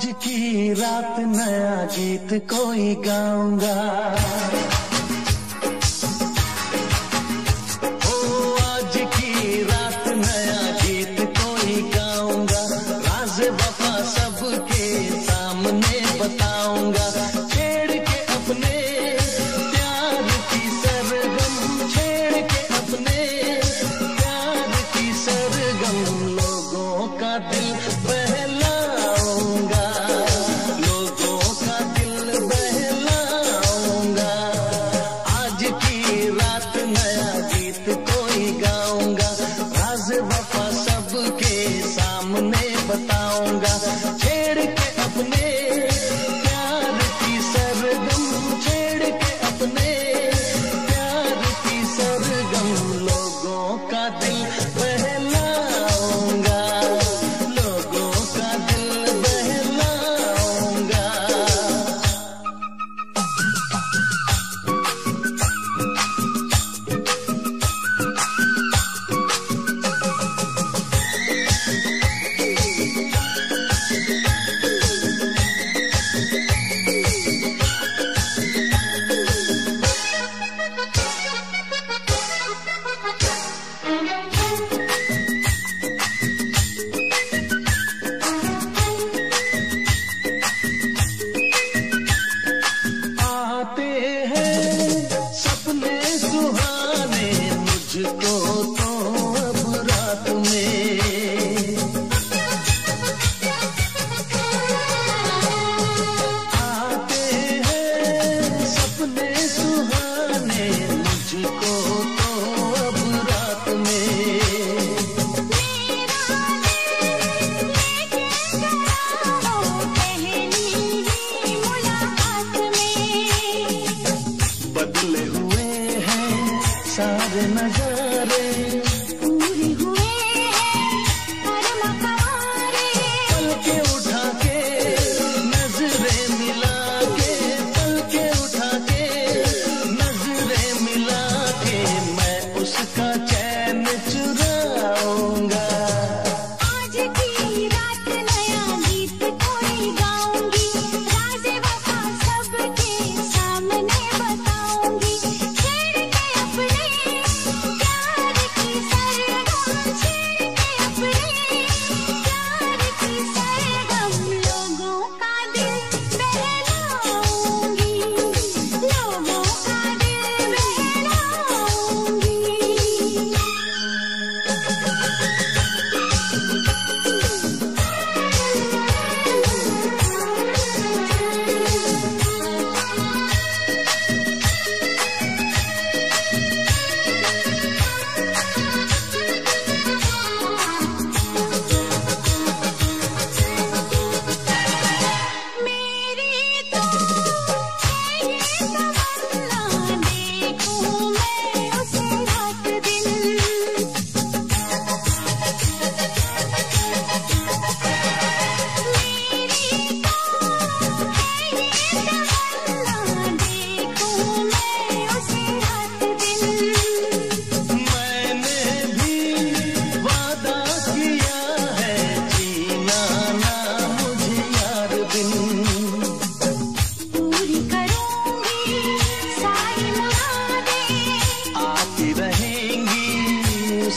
आज की रात नया गीत कोई गाऊँगा।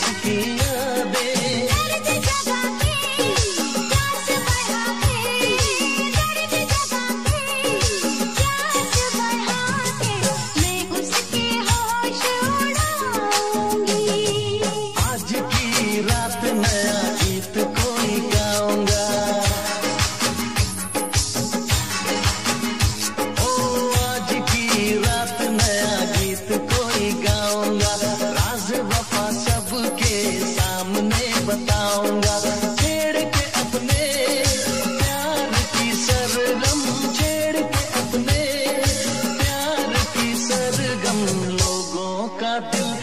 recipe तुमने बताऊँगा। छेड़ के अपने, प्यार की सरगम, छेड़ के अपने, प्यार की सरगम। लोगों का दिल